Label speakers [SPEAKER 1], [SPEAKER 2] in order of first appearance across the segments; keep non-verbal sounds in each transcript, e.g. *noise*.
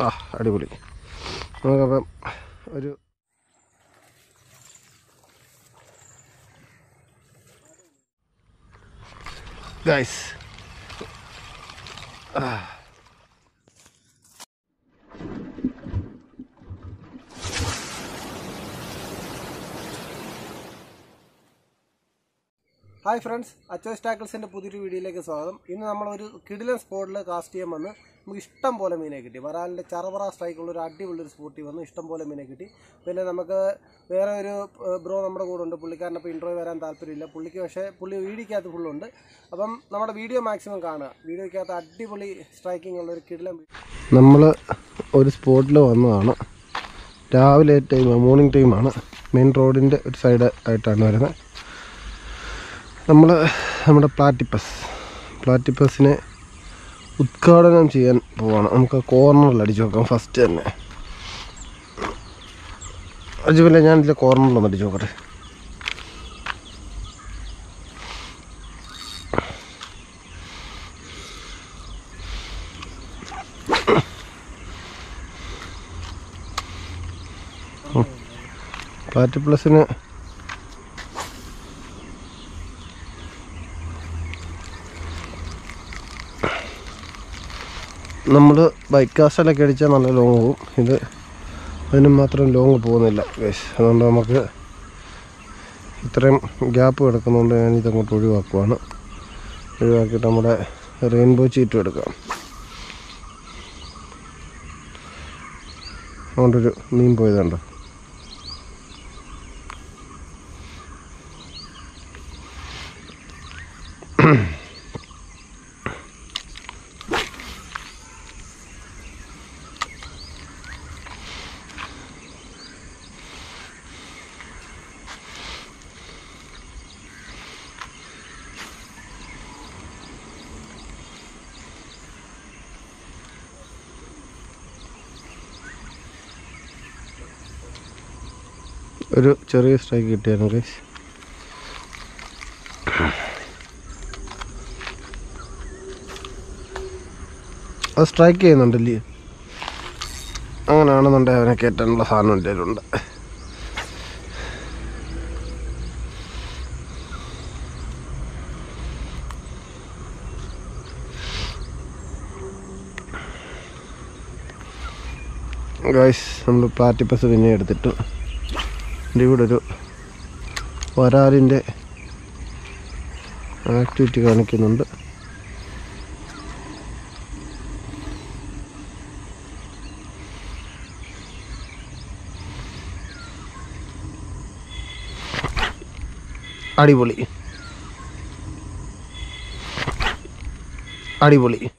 [SPEAKER 1] ആ അടിപൊളി. നമുക്കപ്പം ഒരു ഗൈസ് ഹായ് ഫ്രണ്ട്സ് അച്ചോയ്സ് ടാക്കിൾസിന്റെ പുതിയൊരു വീഡിയോയിലേക്ക് സ്വാഗതം. ഇന്ന് നമ്മളൊരു കിടിലൻ സ്പോട്ടിൽ കാസ്റ്റ് ചെയ്യാൻ വന്ന് നമുക്ക് ഇഷ്ടം പോലെ മീനെ കിട്ടി. വരാലിന്റെ ചറവറ സ്ട്രൈക്കുള്ള ഒരു അടിപൊളി ഒരു സ്പോട്ടിൽ വന്ന് ഇഷ്ടം പോലെ മീനെ കിട്ടി. പിന്നെ നമുക്ക് വേറെ ഒരു ബ്രോ നമ്മുടെ കൂടെ ഉണ്ട്. പുള്ളിക്കാരനപ്പോൾ ഇൻട്രോ വരാൻ താല്പര്യമില്ല. പുള്ളിക്ക് പക്ഷേ പുള്ളി വീഡിയോക്കകത്ത് ഫുള്ളുണ്ട് അപ്പം നമ്മുടെ വീഡിയോ മാക്സിമം കാണുക. വീഡിയോയ്ക്കകത്ത് അടിപൊളി സ്ട്രൈക്കിംഗ് ഉള്ള ഒരു കിടിലൻ നമ്മൾ ഒരു സ്പോട്ടിൽ വന്നതാണ്. രാവിലെ ടൈം മോർണിംഗ് ടൈമാണ് മെയിൻ റോഡിന്റെ ഒരു സൈഡ് ആയിട്ടാണ് വരുന്നത്. നമ്മൾ നമ്മുടെ പ്ലാറ്റിപ്പസ്. പ്ലാറ്റിപ്പസിനെ ഉദ്ഘാടനം ചെയ്യാൻ പോവാണ്. നമുക്ക് കോർണറിൽ അടിച്ചു നോക്കാം ഫസ്റ്റ് തന്നെ. അജുവില്ല ഞാനിതിലെ കോർണറിലൊന്ന് അടിച്ചു നോക്കട്ടെ. പ്ലാറ്റിപ്ലസിന് നമ്മൾ ബൈക്ക് കാസ്റ്റലൊക്കെ അടിച്ചാൽ നല്ല ലോങ് പോകും ഇത് അതിന് മാത്രം ലോങ് പോകുന്നില്ല ഗൈസ് അതുകൊണ്ട് നമുക്ക് ഇത്രയും ഗ്യാപ്പ് കിടക്കുന്നതുകൊണ്ട് ഞാൻ ഇതങ്ങോട്ട് ഒഴിവാക്കുവാണ്. ഒഴിവാക്കിയിട്ട് നമ്മുടെ റെയിൻബോ ചീറ്റും എടുക്കാം. അതുകൊണ്ടൊരു മീൻ പോയതുണ്ടോ. ഒരു ചെറിയ സ്ട്രൈക്ക് കിട്ടിയായിരുന്നു ഗൈസ് അത് സ്ട്രൈക്ക് ചെയ്യുന്നുണ്ടല്ലേ അങ്ങനെയാണെന്നുണ്ടെങ്കിൽ അവനെ കയറ്റാനുള്ള സാധനം എന്റെ ഉണ്ട് ഗൈസ് നമ്മൾ പ്ലാറ്റിപ്പസ് പിന്നെ എടുത്തിട്ടു. എന്റെ ഇവിടെ ഒരു വരാലിന്റെ ആക്ടിവിറ്റി കാണിക്കുന്നുണ്ട്. അടിപൊളി. അടിപൊളി.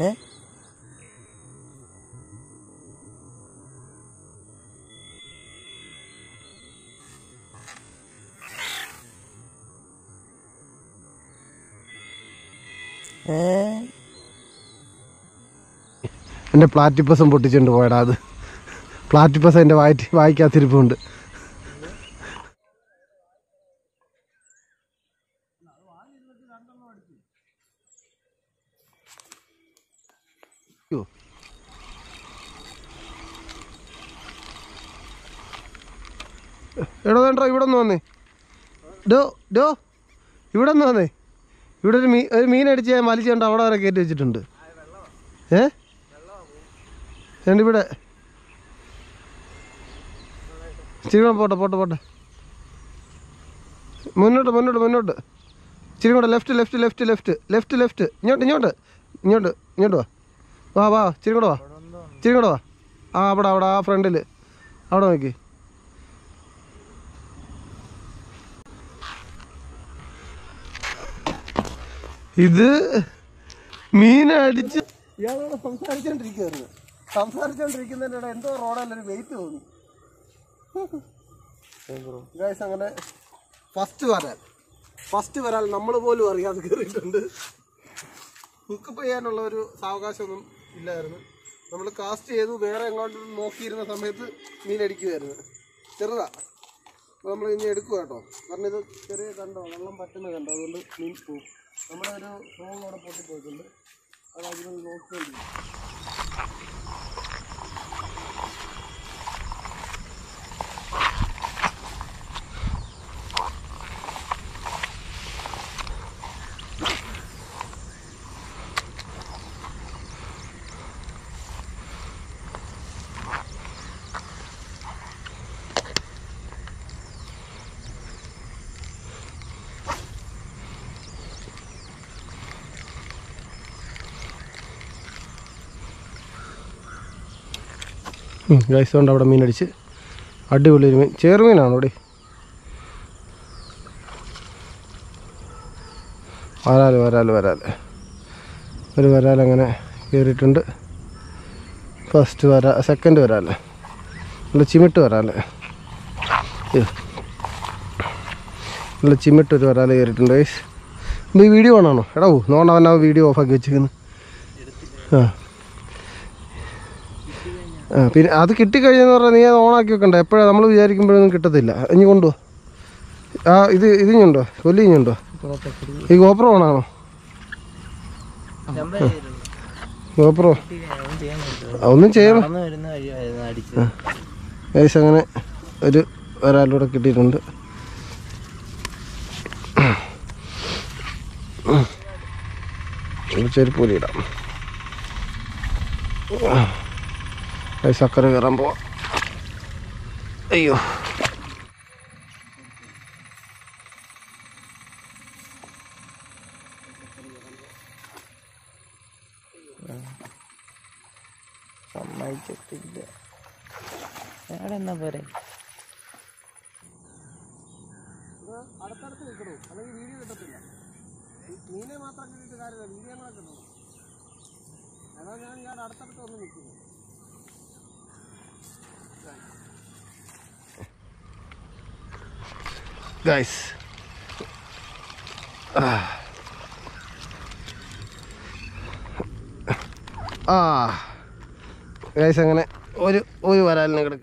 [SPEAKER 1] ഏ? എന്റെ പ്ലാറ്റിപ്പസും പൊട്ടിച്ചുകൊണ്ട് പോയടാ അത്. പ്ലാറ്റിപ്പസ് എന്റെ വായി വായിക്കാത്തിരിപ്പുണ്ട് എടോ വേണ്ടോ ഇവിടെ ഒന്ന് വന്നേ. ഡോ ഡോ ഇവിടെ ഒന്ന് വന്നേ. ഇവിടെ ഒരു മീൻ ഒരു മീൻ അടിച്ച് ഞാൻ വലിച്ചുകൊണ്ട് അവിടെ വരെ കയറ്റി വെച്ചിട്ടുണ്ട്. ഏ? ഇവിടെ. ഇച്ചിരി കൂടെ പോട്ടെ പോട്ടെ പോട്ടെ. മുന്നോട്ട് മുന്നോട്ട് മുന്നോട്ട്. ഇച്ചിരി കൂടെ left left left left left left ഇങ്ങോട്ട് ഇങ്ങോട്ട്. ഇങ്ങോട്ട് ഇങ്ങോട്ട് വാ. വാ വാ ഇച്ചിരി കൂടെ വാ. ഇച്ചിരി കൂടെ വാ. ആ അവിടെ അവിടെ ആ ഫ്രണ്ടിൽ അവിടെ നോക്കി. ഇത് മീനടിച്ച് ഇയാളോട് സംസാരിച്ചോണ്ടിരിക്കുവായിരുന്നു. സംസാരിച്ചോണ്ടിരിക്കുന്നതിനിടെ എന്തോ റോഡല്ലൊരു വെയിറ്റ് തോന്നി. ഗൈസ് അങ്ങനെ ഫസ്റ്റ് വരാൻ. ഫസ്റ്റ് വരാൽ നമ്മൾ പോലും അറിയാതെ കയറിയിട്ടുണ്ട് ഹുക്കപ്പ് ചെയ്യാനുള്ള ഒരു സാവകാശമൊന്നും ഇല്ലായിരുന്നു. നമ്മൾ കാസ്റ്റ് ചെയ്തു വേറെ എങ്ങോട്ടും നോക്കിയിരുന്ന സമയത്ത് മീൻ അടിക്കുമായിരുന്നു ചെറുതാ. അപ്പോൾ നമ്മൾ ഇനി എടുക്കുക കേട്ടോ. കാരണം ഇത് ചെറിയ കണ്ടോ? വെള്ളം പറ്റുന്ന കണ്ടോ? അതുകൊണ്ട് മീൻ പോവും. നമ്മുടെ ഒരു ഫോൺ അവിടെ പൊട്ടിപ്പോയിട്ടുണ്ട്. അത് അതിനൊന്ന് നോക്കിക്കൊണ്ടിരിക്കും ഗൈസ് കൊണ്ട് അവിടെ മീനടിച്ച് അടിപൊളി ഒരു മീൻ. ചേർമീനാണ് ഇവിടെ വരാൽ വരാൽ വരാൽ ഒരു വരാൽ അങ്ങനെ കയറിയിട്ടുണ്ട് ഫസ്റ്റ് വരാ സെക്കൻഡ് വരാൽ നല്ല ചിമിട്ട് വരാൽ. നല്ല ചിമിട്ട് ഒരു വരാൽ കയറിയിട്ടുണ്ട് ഗൈസ് ഈ വീഡിയോ ആണോ എടാ ഓ വീഡിയോ ഓഫാക്കി വെച്ചിരിക്കുന്നത് ആ. പിന്നെ അത് കിട്ടിക്കഴിഞ്ഞെന്ന് പറഞ്ഞാൽ നീ അത് ഓണാക്കി വെക്കണ്ട. എപ്പോഴാണ് നമ്മൾ വിചാരിക്കുമ്പോഴൊന്നും കിട്ടത്തില്ല. ഇനി കൊണ്ടുപോ ആ ഇത് ഇത് ഇഞ്ഞുണ്ടോ കൊല്ലി ഇഞ്ഞുണ്ടോ ഈ ഗോപ്രോ ഓണാണോ? ഗോപ്രോ? ഒന്നും
[SPEAKER 2] ചെയ്യണം.
[SPEAKER 1] ഏകദേശം അങ്ങനെ ഒരു ഒരാളൂടെ കിട്ടിയിട്ടുണ്ട്. ഒരു അക്കരെ കയറാൻ പോവാം അയ്യോ
[SPEAKER 2] സമ്മതിച്ചിട്ടില്ല. അവിടെ എന്നാ പോരെ?
[SPEAKER 1] അടുത്തടുത്ത് നിൽക്കണോ അല്ലെങ്കിൽ വീഡിയോ കിട്ടത്തില്ല മീനെ മാത്രം കിട്ടിയിട്ട് കാര്യമില്ല. വീഡിയോ കൂടെ കിട്ടണം അതാ ഞാൻ ഞാൻ അടുത്തടുത്ത് വന്ന് നിൽക്കുന്നു. ഗൈസ് ആ ഗൈസ് അങ്ങനെ ഒരു ഒരു വരാലിനെ കൂടെ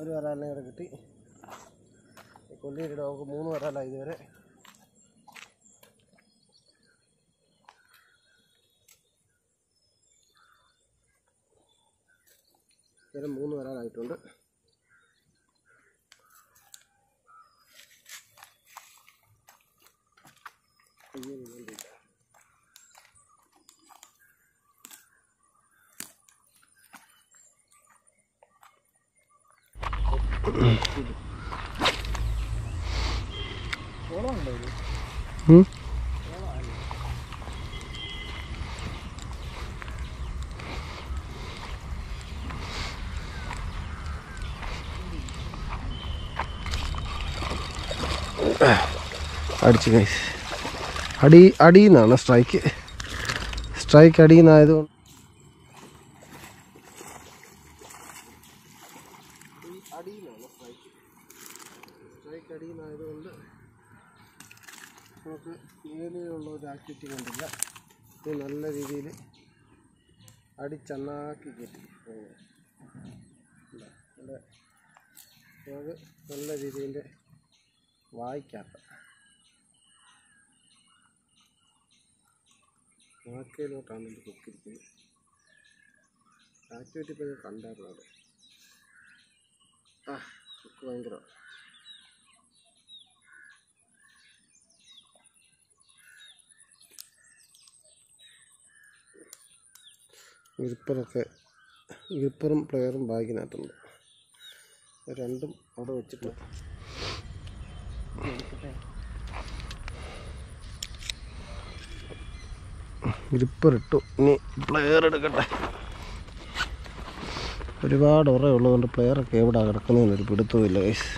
[SPEAKER 1] ഒരു വരാലിനെ കൂടെ കിട്ടി. കൊല്ലിയിലിടാം നമുക്ക് മൂന്ന് വരാലായി ഇതുവരെ. ഇതുവരെ മൂന്ന് വരാലായിട്ടുണ്ട്. അടിച്ചു കൈസ് അടി അടിയെന്നാണ് സ്ട്രൈക്ക് സ്ട്രൈക്ക് അടിയിൽ അടിയെന്നാണ് സ്ട്രൈക്ക് സ്ട്രൈക്ക് അടിയിലായതുകൊണ്ട് നമുക്ക് മേലെയുള്ള ഒരു ആക്ടിവിറ്റി കണ്ടില്ല. ഇത് നല്ല രീതിയിൽ അടിച്ചണ്ണാക്കി കയറ്റി. ഇവിടെ നമുക്ക് നല്ല രീതിയിൽ വായിക്കാത്ത വാക്കയിലോട്ടാണ് ഇത് കൊക്കിരിക്കുന്നത് ആക്ടിവിറ്റി ഇപ്പോൾ കണ്ടായിരുന്നു അവിടെ ആ കൊക്ക് ഭയങ്കര ഗ്രിപ്പറൊക്കെ ഗ്രിപ്പറും പ്ലെയറും ബാഗിനകത്തുണ്ട് രണ്ടും അവിടെ വെച്ചിട്ട് ഗ്രിപ്പർ ഇട്ടു ഇനി പ്ലെയർ എടുക്കട്ടെ. ഒരുപാട് ഉറയുള്ളതുകൊണ്ട് പ്ലെയറൊക്കെ എവിടെ കിടക്കുന്നതിനൊരു പിടുത്തമില്ല ഗൈസ്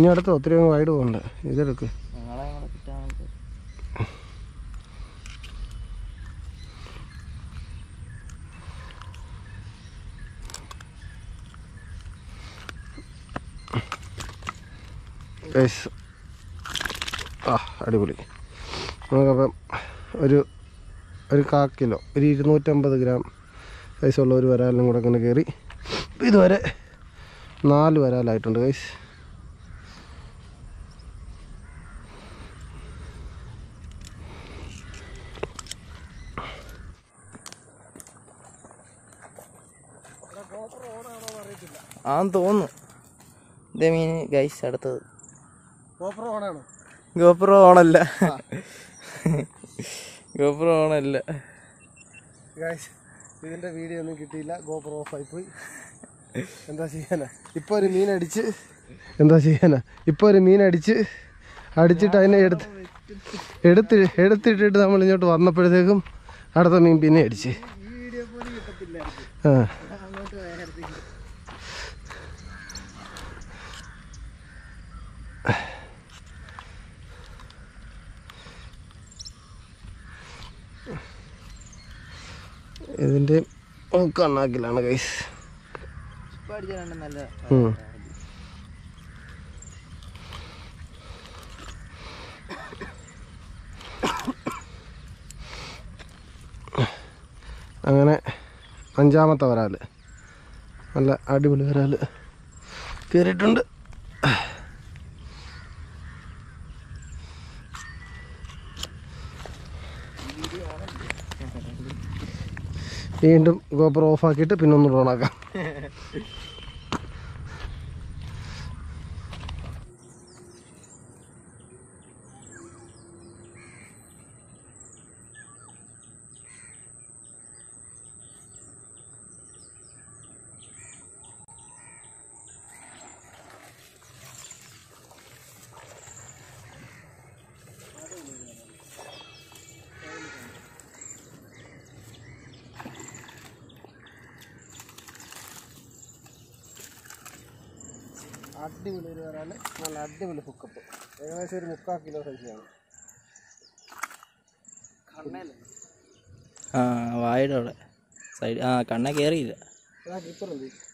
[SPEAKER 1] ഇനി അടുത്ത് ഒത്തിരി അങ്ങ് വൈഡ് പോകണ്ട. ഇതെടുക്ക്. ആ അടിപൊളി. നമുക്കപ്പം ഒരു ഒരു കാ കിലോ ഒരു ഇരുന്നൂറ്റമ്പത് ഗ്രാം ഉള്ള ഒരു വരാലിനും കൂടെ അങ്ങനെ കയറി. ഇതുവരെ നാല് വരാലായിട്ടുണ്ട് കൈസ്
[SPEAKER 2] ആന്ന് തോന്നുന്നു. ഇതേ മീൻ ഗൈസ് അടുത്തത്.
[SPEAKER 1] ഗോപ്രോ ഓണാണോ
[SPEAKER 2] ഗോപ്രോ ഓണല്ല ഗോപ്രോ ഓണല്ല
[SPEAKER 1] ഗൈസ് ഇതിന്റെ വീഡിയോ ഒന്നും കിട്ടിയില്ല. ഗോപ്രോ ഓഫായി പോയി. എന്താ ചെയ്യാനാ? ഇപ്പോൾ ഒരു മീൻ അടിച്ച് എന്താ ചെയ്യാനാ? ഇപ്പോൾ ഒരു മീൻ അടിച്ച് അടിച്ചിട്ട് അതിനെ എടുത്ത് എടുത്ത് എടുത്തിട്ടിട്ട് നമ്മൾ ഇങ്ങോട്ട് വന്നപ്പോഴത്തേക്കും അടുത്ത മീൻ പിന്നെ അടിച്ച്. ആ. ഇതിന്റെ കണ്ണാക്കിലാണ്
[SPEAKER 2] നല്ല
[SPEAKER 1] അങ്ങനെ അഞ്ചാമത്തെ വരാൽ. നല്ല അടിപൊളി വരാൽ കയറിയിട്ടുണ്ട് വീണ്ടും ഗോപ്പർ ഓഫാക്കിയിട്ട് പിന്നെ ഒന്ന് ഓണാക്കാം. *laughs* അടിപൊളി ഒരു വരാൽ നല്ല അടിപൊളി ഹുക്കപ്പ് ഏകദേശം ഒരു മുക്കാൽ കിലോ സൈസാണ്
[SPEAKER 2] ആ വായുടെ അവിടെ. സൈഡ് ആ കണ്ണ കയറിയില്ല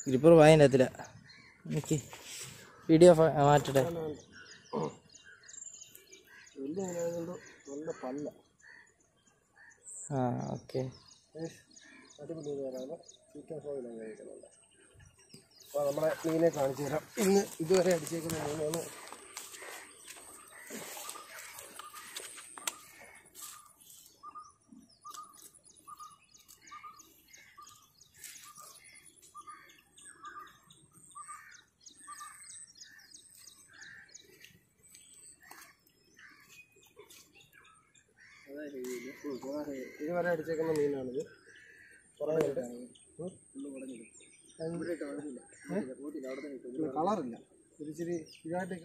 [SPEAKER 2] ഗ്രിപ്പർ വായന്റെ എത്തില്ല എനിക്ക് വീഡിയോ മാറ്റട്ടെ.
[SPEAKER 1] വലിയ നല്ല പല്ല.
[SPEAKER 2] ആ ഓക്കെ
[SPEAKER 1] അടിപൊളി വരാൽ ചിക്കൻ കഴിക്കുന്നുണ്ട് അപ്പോൾ നമ്മളെ മീനെ കാണിച്ചു തരാം. ഇന്ന് ഇതുവരെ അടിച്ചേക്കുന്ന മീനാണ്. ഇതുവരെ അടിച്ചേക്കുന്ന മീനാണിത്. കുറേ കളറില്ല ഇച്ചിരി ഇതായിട്ട്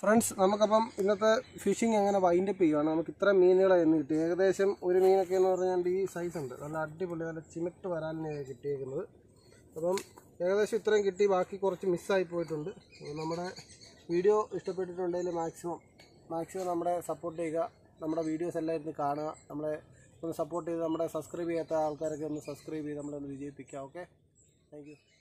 [SPEAKER 1] ഫ്രണ്ട്സ് നമുക്കപ്പം ഇന്നത്തെ ഫിഷിംഗ് അങ്ങനെ വൈൻഡപ്പ് ചെയ്യുവാണ്? നമുക്ക് ഇത്ര മീനുകളെ എന്ന് കിട്ടി. ഏകദേശം ഒരു മീനൊക്കെ എന്ന് പറഞ്ഞാൽ ഈ സൈസ് ഉണ്ട്. നല്ല അടിപൊളി നല്ല ചിമിട്ട് വരാലിനെ കിട്ടിയേക്കുന്നത്. അപ്പം ഏകദേശം ഇത്രയും കിട്ടി. ബാക്കി കുറച്ച് മിസ്സായി പോയിട്ടുണ്ട്. നമ്മുടെ വീഡിയോ ഇഷ്ടപ്പെട്ടിട്ടുണ്ടെങ്കിൽ മാക്സിമം മാക്സിമം നമ്മുടെ സപ്പോർട്ട് ചെയ്യുക. നമ്മുടെ വീഡിയോസ് എല്ലാം ഇരുന്ന് കാണുക. നമ്മളെ ഒന്ന് സപ്പോർട്ട് ചെയ്ത് നമ്മുടെ സബ്സ്ക്രൈബ് ചെയ്യാത്ത ആൾക്കാരൊക്കെ ഒന്ന് സബ്സ്ക്രൈബ് ചെയ്ത് നമ്മളെ ഒന്ന് വിജയിപ്പിക്കുക. Okay thank